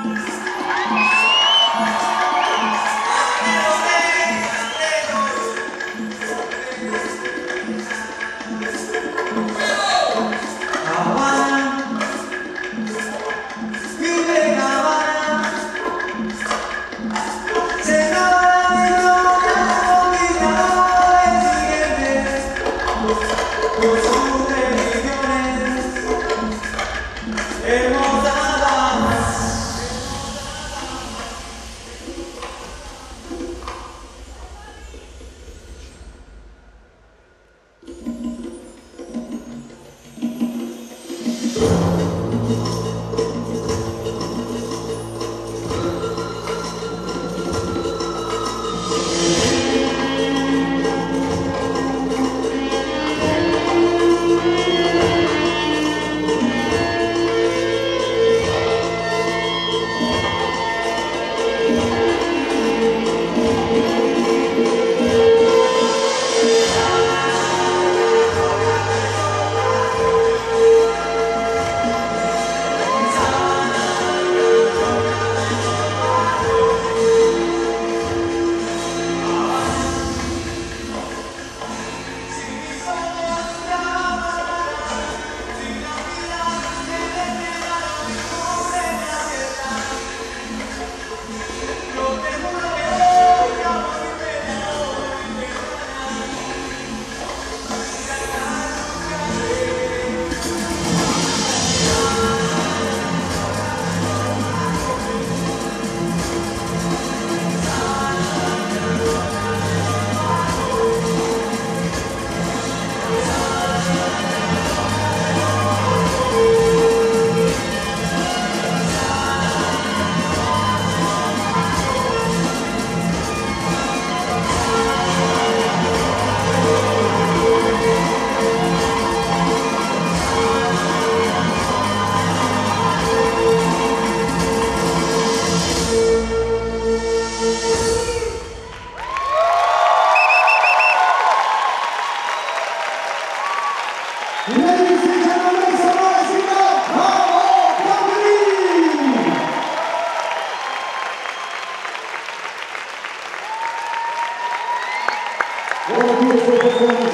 Thanks. Ladies and gentlemen, Samurai Singer, Mao Company! Oh, beautiful performance.